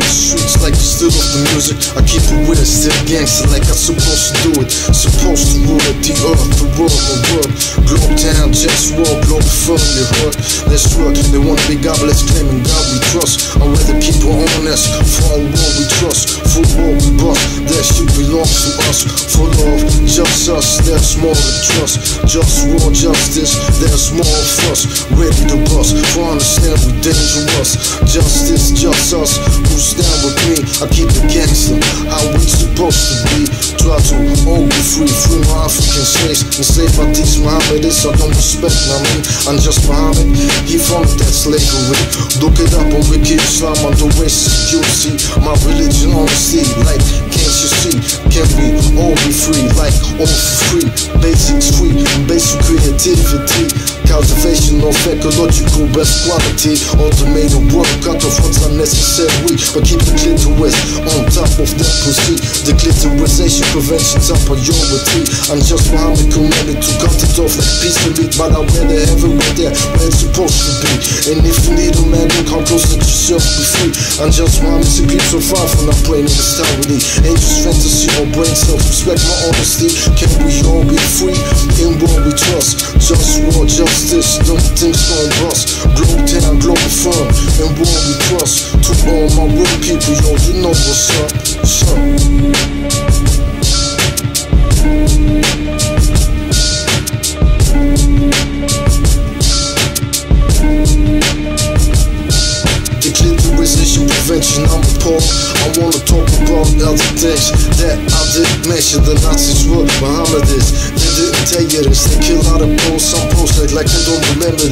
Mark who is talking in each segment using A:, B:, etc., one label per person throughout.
A: of the music, I keep it with it, still gangster like I'm supposed to do it. Supposed to rule the earth, the world, the world. Globetown, just walk, globe firm, you heard. Let's work, they wanna be godless, claiming God we trust. I'd rather keep it honest, for our war we trust. For bust, that shit belongs to us. For love, just us, there's more to trust. Just war, justice, there's more of us. Ready to bust, for understand we dangerous. Justice, just us, who stand with me. I keep the gangster, how we supposed to be. Try to all be free, free my African slaves. my by these Mohammedists, I don't respect, I mean. I'm just Muhammad, he founded that slavery. Look it up on Wiki Islam on the West, you see. My religion honesty, like, can't you see? Can we all be free, like, all for free? Basics free, basic creativity. Cultivation of ecological best quality. Automated work, cut off what's unnecessary. But keep the clitoris on top of that pussy. The clitorisation prevention top priority. I'm just Muhammad commanded to cut it off peacefully. But I wear the heavyweight there where it's supposed to be. And if you need a man, then come close, let yourself be free. I'm just Muhammad to keep so far from not playing in the Angels fantasy or brain self respect my honesty. Can we all be free in what we trust? Just war, justice, them things gon' bust. Globetown, global firm, and what we trust. To all my real people, yo, you know what's up. What's up? The prevention, I'm appalled. I wanna talk about other things that I didn't mention. The Nazis were Mohammedists.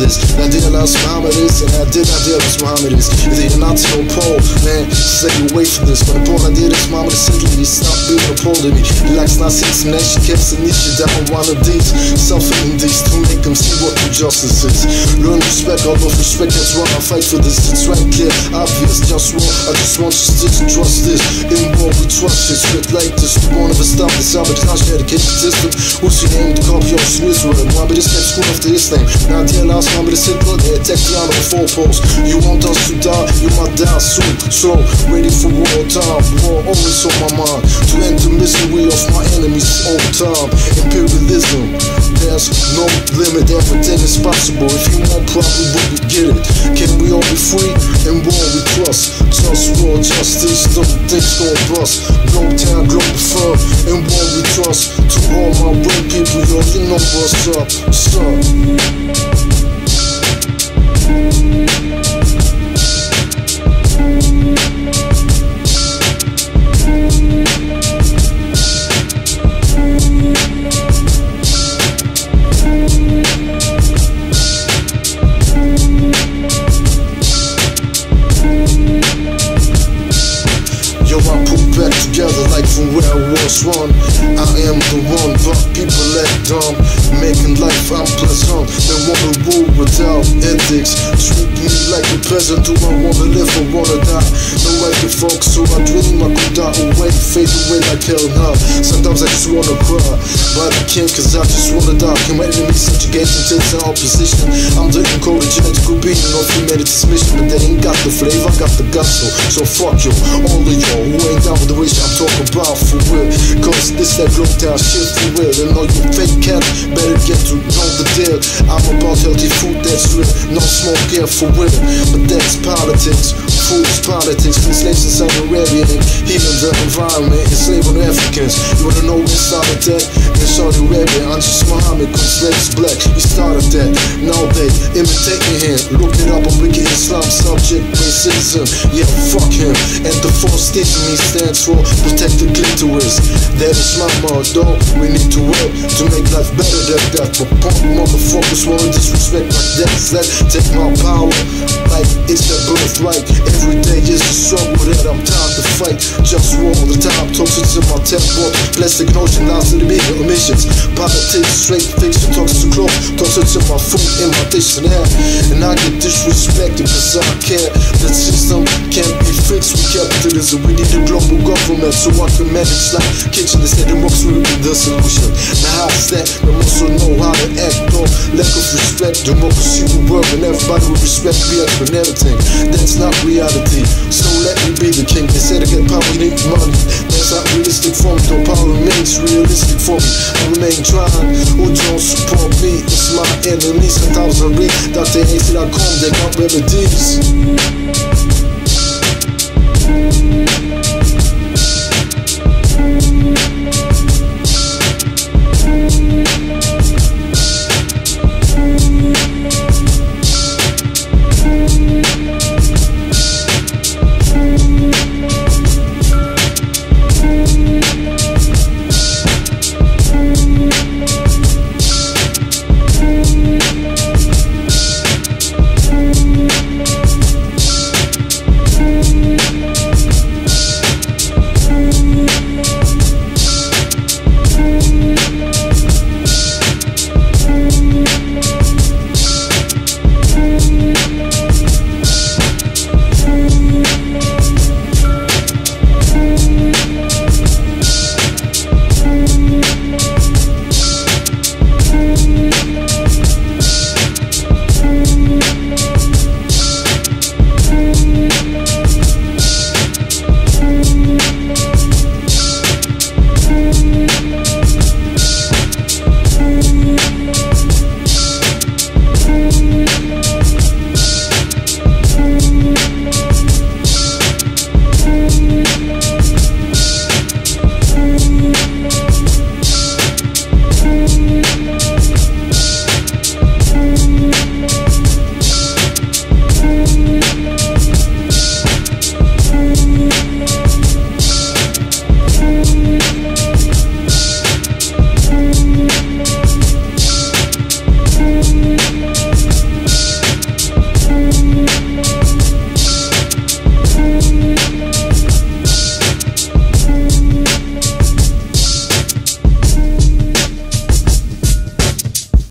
A: Don't remember this. I realized Mohammedists, and I did not deal with realize Mohammedists. If you're Nazi or Pole, man, stay away from this. But the Pole I did is Mohammed simply stop being a Pole to me. He likes Nazis, man, she kept Nietzsche down one of these. Self-eating these to make them see what true justice is. Learn respect, of respect, that's why I fight for this. It's right clear, obvious, just war. I just want you to trust this. In war, we trust this. Spit like this, we won't ever stop this. Sabotage dedication system. Who's your name? The copy of Israel. Muhammad is next school after his name. Now, dear last Is Hitler. They attack the four posts. You want us to die, you might die soon. So, ready for war time. War always on my mind. To end the misery of my enemies all time. Imperialism. There's no limit, everything is possible. If you want, probably we get it. Can we all be free and war we trust? Just war, justice, no things gon' bust. Globetown, global firm, and war we trust. To all my real people, yo, you know what's up. What's? I one. I am the one, but people act dumb. Making life unpleasant. They wanna rule without ethics. Treat me like a peasant. Do I wanna live or wanna die? No, I can fuck, so I dream I could die away, fade away like hell now. Sometimes I just wanna cry, but I can't cause I just wanna die. Can my enemies subjugate until it's in opposition? I'm the encoded genetical being of humanity's mission, but they ain't got the flavor, I got the gusto. So fuck you, of y'all who ain't down with the wish I'm talking about for real. Cause this that globe down shit for real. And all you fake cats better get to know the deal. I'm about healthy food that's real, no smoke here for real. But that's politics, food's politics. From slaves in Saudi Arabia and healing the environment, enslaving Africans. You wanna know who started that? In Saudi Arabia, I'm just Muhammad, slaves black. He started that. Now they imitating him. Look it up on Wiki Islam subject, racism. Yeah, fuck him. And the fourth stage me stands for protect the clitoris. That is my motto. We need to work to make life better than that. But punk motherfuckers wanna disrespect my that. That take my power like it's their birthright. Every day is a struggle that I'm tired to fight. Just war, the time, toxic to my tempo. Plastic notion, lines to the bigger emissions. Politics, straight fiction, toxic to close, toxic to my food in my dictionary. And I get disrespected because I care. The system can't be fixed with capitalism. We need a global government so I can manage like kitchen instead of rocks will be the solution. That? We also know how to act, though. Lack of respect, the democracy will work, and everybody will respect me and everything. That's not reality. So let me be the king. They say to get power, you need money. That's not realistic for me. Though power remains realistic for me. I remain trying. Who don't support me? It's my enemies. Sometimes I read Dr. AC.com. They got remedies.